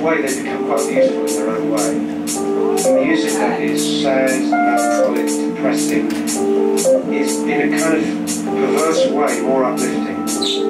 way they become quite beautiful in their own way. The music that is sad, melancholic, depressing, is in a kind of perverse way more uplifting.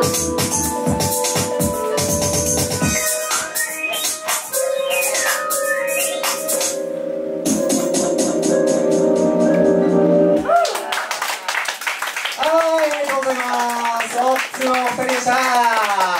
ありがとうございます。おッツのお二人でした。